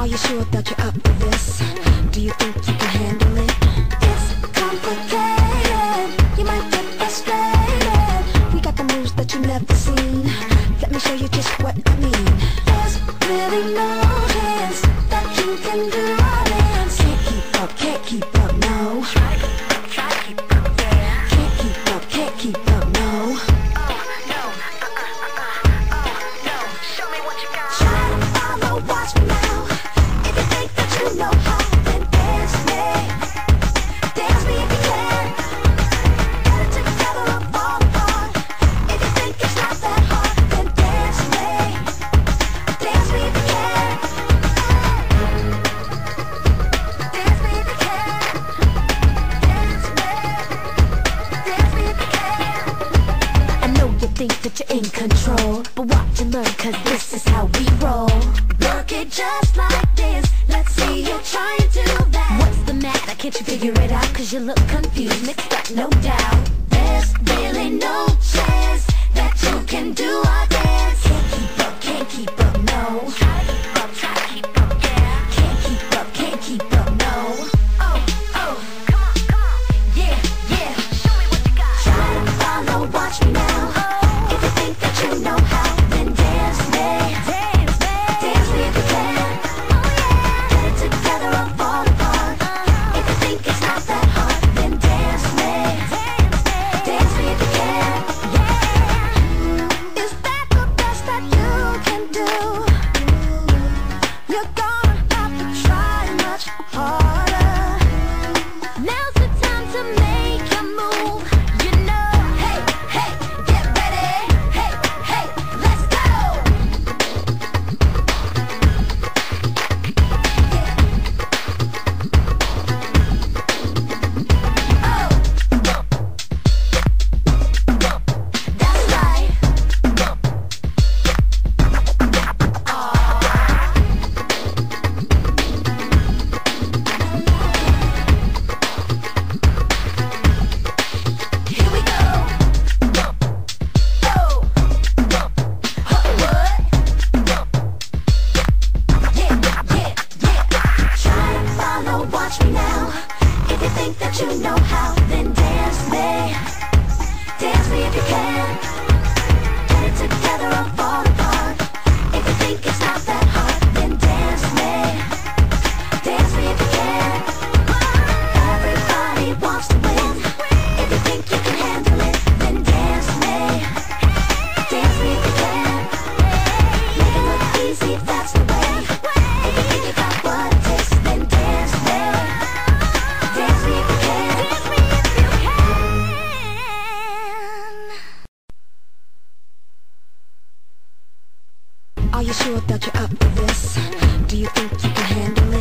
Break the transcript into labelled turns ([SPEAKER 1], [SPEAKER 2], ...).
[SPEAKER 1] Are you sure that you're up for this? Do you think you can handle it? It's complicated. You might get frustrated. We got the moves that you've never seen. Let me show you just what I mean. There's really no chance that you can do that you're in control. But watch and learn cause this is how we roll. Work it just like this. Let's see you try and do that. What's the matter? Can't you figure it out? Cause you look confused, mixed up, no doubt. There's really think that you know how, then dance me. Dance me if you can. you sure that you're up for this? Do you think you can handle it?